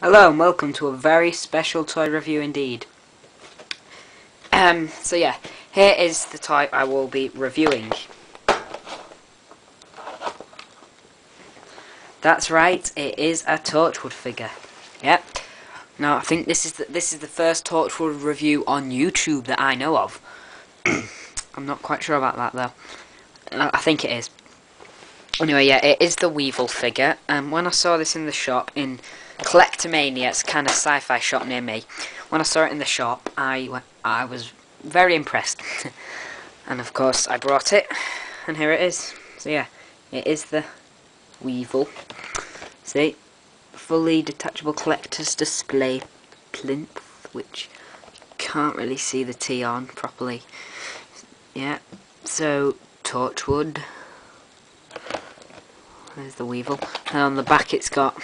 Hello and welcome to a very special toy review indeed. Um, so yeah, here is the toy I will be reviewing. That's right, it is a Torchwood figure. Yep. Now I think this is the, this is the first Torchwood review on YouTube that I know of. I'm not quite sure about that though. I think it is. Anyway, yeah, it is the Weevil figure. Um, when I saw this in the shop in Collectomania, it's kind of sci-fi shop near me. When I saw it in the shop, I I was very impressed, and of course I brought it, and here it is. So yeah, it is the Weevil. See, fully detachable collector's display plinth, which can't really see the T on properly. Yeah, so Torchwood. There's the Weevil. And on the back it's got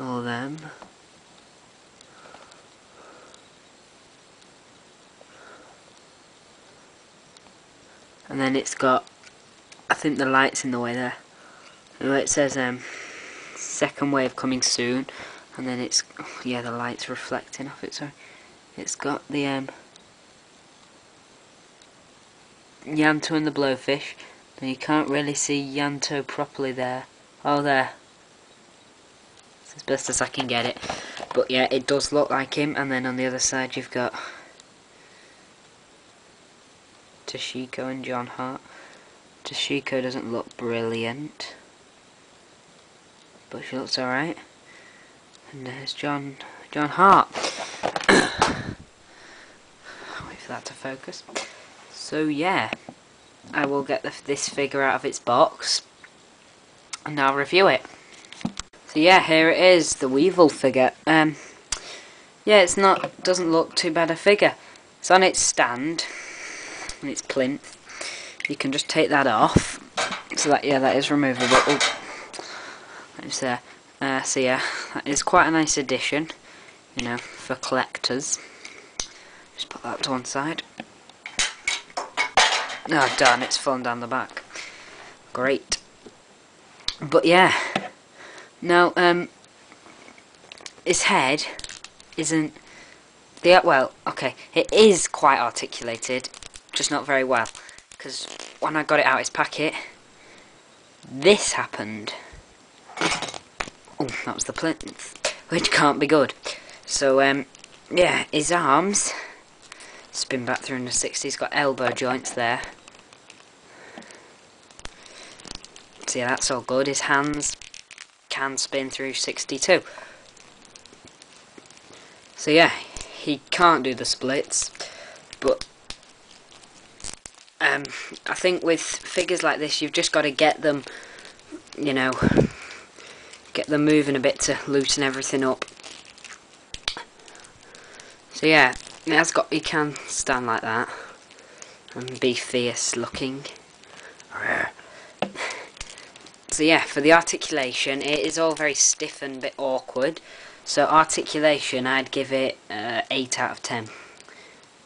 all them. And then it's got, I think the light's in the way there. It says um, second wave coming soon, and then it's, yeah, the light's reflecting off it, sorry. It's got the um, Ianto and the blowfish. You can't really see Ianto properly there. Oh, there It's as best as I can get it. But yeah, it does look like him. And then on the other side you've got Toshiko and John Hart. Toshiko doesn't look brilliant. But she looks alright. And there's John John Hart. Wait for that to focus. So yeah, I will get the, this figure out of its box and I'll review it. So yeah, here it is, the Weevil figure. Um, yeah, it's not, doesn't look too bad a figure. It's on its stand, and its plinth. You can just take that off. So that, yeah, that is removable. Oh, it's there. Uh, so yeah, that is quite a nice addition, you know, for collectors. Just put that to one side. Oh darn, it's fallen down the back. Great. But yeah, now, um, his head isn't the well. Okay, it is quite articulated, just not very well. Because when I got it out of his packet, this happened. Oh, that was the plinth, which can't be good. So, um, yeah, his arms spin back 360. He's got elbow joints there. Yeah, that's all good. His hands can spin through 62. So yeah, he can't do the splits, but um, I think with figures like this, you've just got to get them, you know, get them moving a bit to loosen everything up. So yeah, he has got, he can stand like that and be fierce looking. So yeah, for the articulation, it is all very stiff and a bit awkward. So articulation, I'd give it uh, 8 out of 10.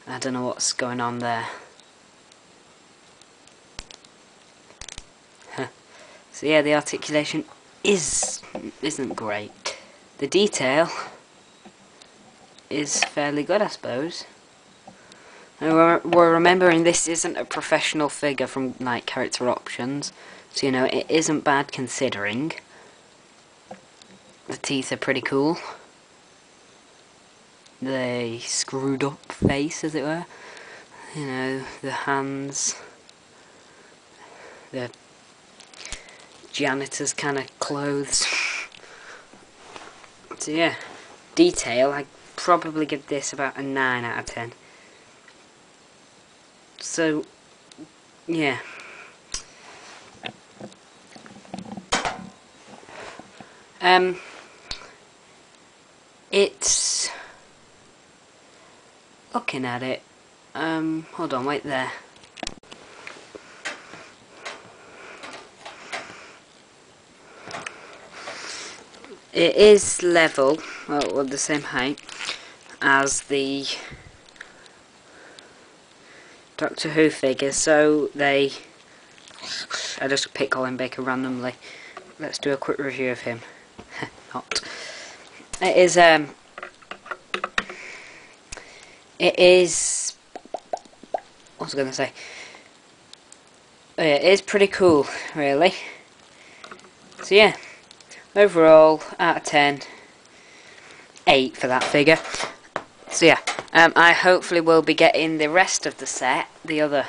I don't know what's going on there. so yeah, the articulation is isn't great. The detail is fairly good, I suppose. we're, we're remembering this isn't a professional figure from like character options. So, you know, it isn't bad considering. The teeth are pretty cool. The screwed up face, as it were. You know, the hands. The janitor's kind of clothes. so, yeah. Detail, I'd probably give this about a 9 out of 10. So, yeah. Um, it's looking at it. Um, hold on, wait there. It is level, well, the same height as the Doctor Who figure, so they. I just pick Colin Baker randomly let's do a quick review of him. It is um. It is. What was I going to say? Oh, yeah, it is pretty cool, really. So yeah, overall, out of 10, 8 for that figure. So yeah, um, I hopefully will be getting the rest of the set, the other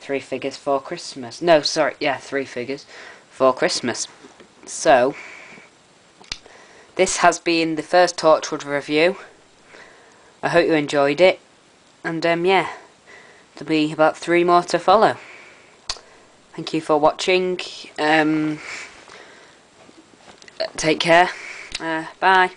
three figures for Christmas. No, sorry, yeah, three figures for Christmas. So, this has been the first Torchwood review. I hope you enjoyed it. And um, yeah, there'll be about three more to follow. Thank you for watching. Um, take care. Uh, bye.